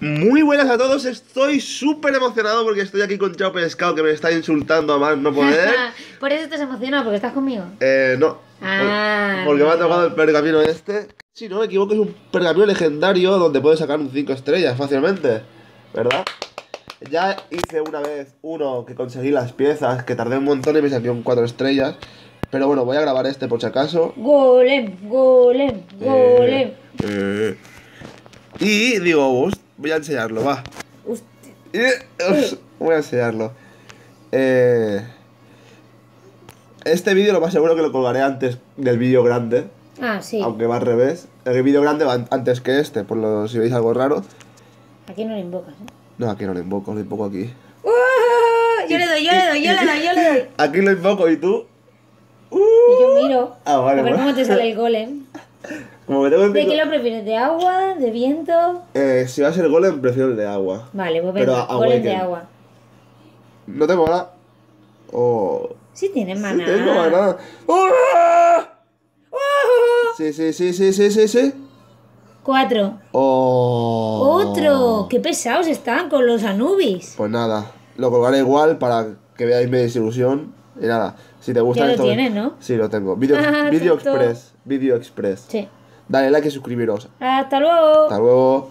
Muy buenas a todos, estoy súper emocionado porque estoy aquí con Chao Pescado que me está insultando a más no poder. Por eso estás emocionado, porque estás conmigo. Eh, no. Ah, Porque me ha tocado el pergamino este. Si no me equivoco, es un pergamino legendario donde puedes sacar un 5 estrellas fácilmente. ¿Verdad? Ya hice una vez uno que conseguí las piezas, que tardé un montón y me saqué un 4 estrellas. Pero bueno, voy a grabar este por si acaso. Golem, golem, golem. Eh, eh. Y digo, "Ust, voy a enseñarlo, va. Voy a enseñarlo. Eh, este vídeo lo más seguro que lo colgaré antes del vídeo grande. Ah, sí. Aunque va al revés. El vídeo grande va an- antes que este, por lo si veis algo raro. Aquí no le invocas, ¿eh? No, aquí no lo invoco, lo invoco aquí. ¡Uh! Yo le doy, yo le doy, yo le doy, yo le doy. Aquí lo invoco y tú. Uh, Y yo miro. Ah, vale, A ver bueno. cómo te sale el golem. como que tengo ¿De qué lo prefieres? ¿De agua? ¿De viento? Eh, si va a ser golem, prefiero el de agua. Vale, pues Pero venga, golem de agua. No tengo nada. Oh. Sí tiene Sí, maná. tengo maná. ¡Ah! Sí, sí, sí, sí, sí, sí, sí. Cuatro. Oh. Otro. Qué pesados están con los Anubis. Pues nada, lo colgaré igual para que veáis mi desilusión. Y nada, si te gusta Ya lo tienes, ¿no? Sí, lo tengo. Video, Ah, Video. Express. Video Express. Sí. Dale like y suscribiros. Hasta luego. Hasta luego.